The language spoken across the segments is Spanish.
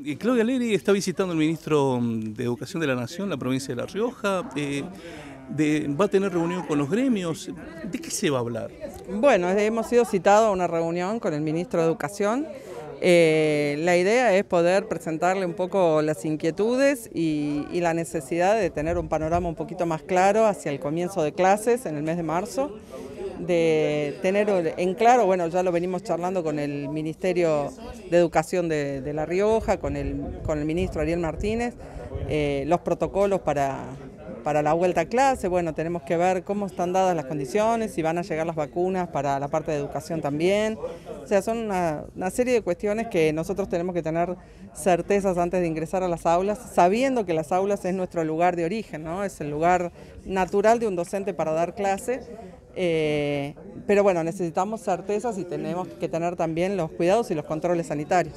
Y Claudia Leri está visitando el ministro de Educación de la Nación, la provincia de La Rioja. Eh, va a tener reunión con los gremios. ¿De qué se va a hablar? Bueno, hemos sido citados a una reunión con el ministro de Educación. Eh, la idea es poder presentarle un poco las inquietudes y la necesidad de tener un panorama un poquito más claro hacia el comienzo de clases en el mes de marzo, de tener en claro, bueno, ya lo venimos charlando con el Ministerio de Educación de, La Rioja, con el, con el ministro Ariel Martínez, eh, los protocolos para, para la vuelta a clase, bueno, tenemos que ver cómo están dadas las condiciones, si van a llegar las vacunas para la parte de educación también. O sea, son una, una serie de cuestiones que nosotros tenemos que tener certezas antes de ingresar a las aulas, sabiendo que las aulas es nuestro lugar de origen, ¿no? Es el lugar natural de un docente para dar clase. Eh, pero bueno, necesitamos certezas y tenemos que tener también los cuidados y los controles sanitarios.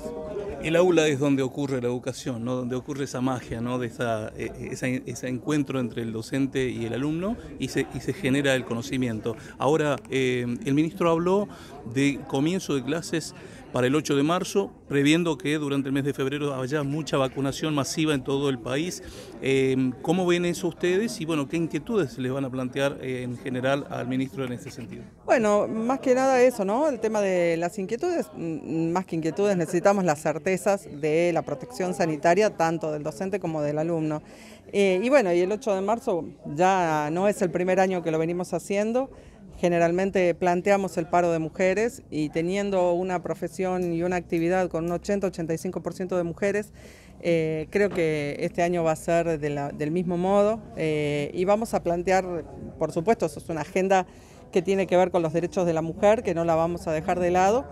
El aula es donde ocurre la educación, ¿no? donde ocurre esa magia, ¿no? de esa, eh, esa- ese encuentro entre el docente y el alumno y se, y se genera el conocimiento. Ahora, eh, el ministro habló de comienzo de clases para el 8 de marzo, previendo que durante el mes de febrero haya mucha vacunación masiva en todo el país. Eh, ¿Cómo ven eso ustedes y bueno, qué inquietudes les van a plantear eh, en general al ministro en ese sentido? Bueno, más que nada eso, ¿no? El tema de las inquietudes, mm, más que inquietudes, necesitamos las certezas de la protección sanitaria, tanto del docente como del alumno. Eh, y bueno, y el 8 de marzo ya no es el primer año que lo venimos haciendo. Generalmente planteamos el paro de mujeres y teniendo una profesión y una actividad con un 80-85% de mujeres, eh, creo que este año va a ser del mismo modo eh, y vamos a plantear, por supuesto, eso es una agenda que tiene que ver con los derechos de la mujer, que no la vamos a dejar de lado.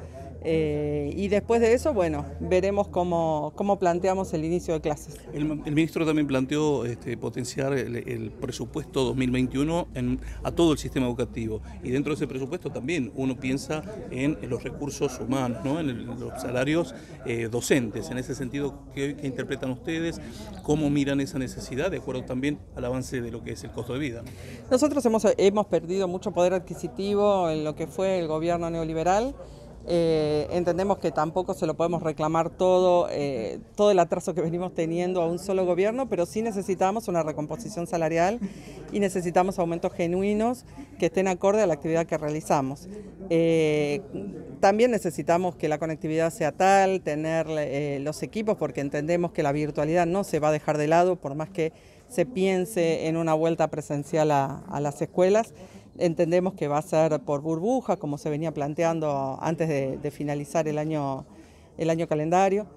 Eh, y después de eso, bueno, veremos cómo, cómo planteamos el inicio de clases. El, el ministro también planteó este, potenciar el, el presupuesto 2021 en- a todo el sistema educativo y dentro de ese presupuesto también uno piensa en, en los recursos humanos, ¿no? en el- los salarios eh, docentes. En ese sentido, ¿qué, qué interpretan ustedes? ¿Cómo miran esa necesidad de acuerdo también al avance de lo que es el costo de vida? ¿no? Nosotros hemos, hemos perdido mucho poder adquisitivo en lo que fue el gobierno neoliberal. Eh, entendemos que tampoco se lo podemos reclamar todo, eh, todo el atraso que venimos teniendo a un solo gobierno, pero sí necesitamos una recomposición salarial y necesitamos aumentos genuinos que estén acorde a la actividad que realizamos. Eh, también necesitamos que la conectividad sea tal, tener los equipos, porque entendemos que la virtualidad no se va a dejar de lado, por más que se piense en una vuelta presencial a, a las escuelas. Entendemos que va a ser por burbuja, como se venía planteando antes de, de finalizar el año, el año calendario.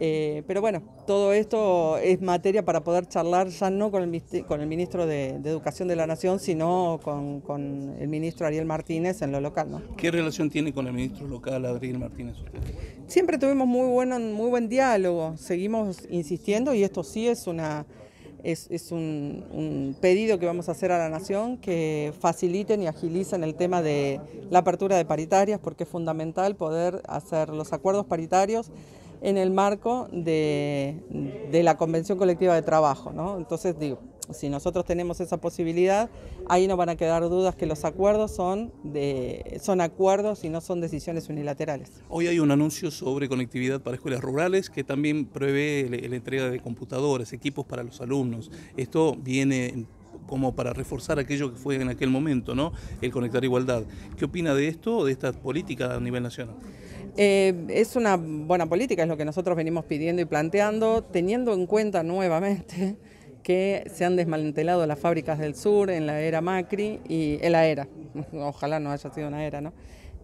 Eh, pero bueno, todo esto es materia para poder charlar ya no con el, con el ministro de, de Educación de la Nación, sino con, con el ministro Ariel Martínez en lo local. ¿no? ¿Qué relación tiene con el ministro local, Adriel Martínez? usted? Siempre tuvimos muy, bueno, muy buen diálogo, seguimos insistiendo y esto sí es, una, es, es un, un pedido que vamos a hacer a la Nación, que faciliten y agilicen el tema de la apertura de paritarias, porque es fundamental poder hacer los acuerdos paritarios en el marco de, de la Convención Colectiva de Trabajo. ¿no? Entonces, digo, si nosotros tenemos esa posibilidad, ahí no van a quedar dudas que los acuerdos son, de, son acuerdos y no son decisiones unilaterales. Hoy hay un anuncio sobre conectividad para escuelas rurales que también prevé la entrega de computadores, equipos para los alumnos. Esto viene como para reforzar aquello que fue en aquel momento, ¿no? El conectar igualdad. ¿Qué opina de esto, de esta política a nivel nacional? Eh, es una buena política, es lo que nosotros venimos pidiendo y planteando, teniendo en cuenta nuevamente que se han desmantelado las fábricas del sur en la era Macri y en la era, ojalá no haya sido una era, ¿no?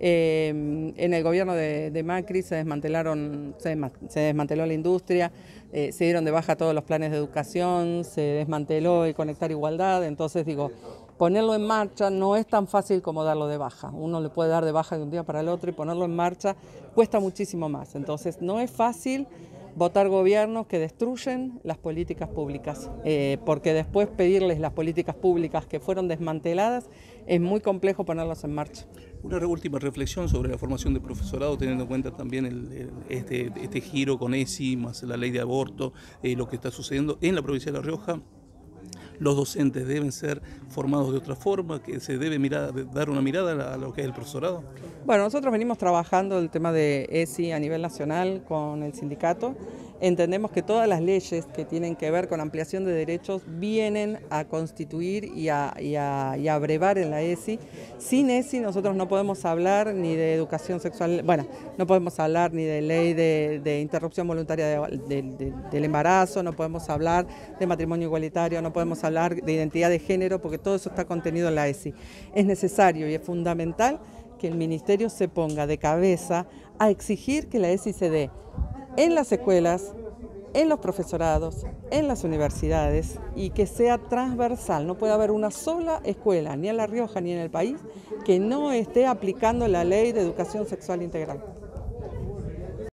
Eh, en el gobierno de, Macri se desmantelaron, se, se desmanteló la industria, eh, se dieron de baja todos los planes de educación, se desmanteló el conectar igualdad, entonces digo, ponerlo en marcha no es tan fácil como darlo de baja. Uno le puede dar de baja de un día para el otro y ponerlo en marcha cuesta muchísimo más. Entonces no es fácil votar gobiernos que destruyen las políticas públicas, eh, porque después pedirles las políticas públicas que fueron desmanteladas es muy complejo ponerlas en marcha. Una última reflexión sobre la formación de profesorado, teniendo en cuenta también el- este, este giro con ESI, más la ley de aborto, eh, lo que está sucediendo en la provincia de La Rioja. Los docentes deben ser formados de otra forma, que se debe mirar, dar una mirada a lo que es el profesorado. Bueno, nosotros venimos trabajando el tema de ESI a nivel nacional con el sindicato. Entendemos que todas las leyes que tienen que ver con ampliación de derechos vienen a constituir y a, y a, abrevar en la ESI. Sin ESI nosotros no podemos hablar ni de educación sexual, bueno, no podemos hablar ni de ley de, interrupción voluntaria del embarazo, no podemos hablar de matrimonio igualitario, no podemos hablar de identidad de género, porque todo eso está contenido en la ESI. Es necesario y es fundamental que el Ministerio se ponga de cabeza a exigir que la ESI se dé en las escuelas, en los profesorados, en las universidades y que sea transversal. No puede haber una sola escuela, ni en La Rioja ni en el país, que no esté aplicando la ley de educación sexual integral.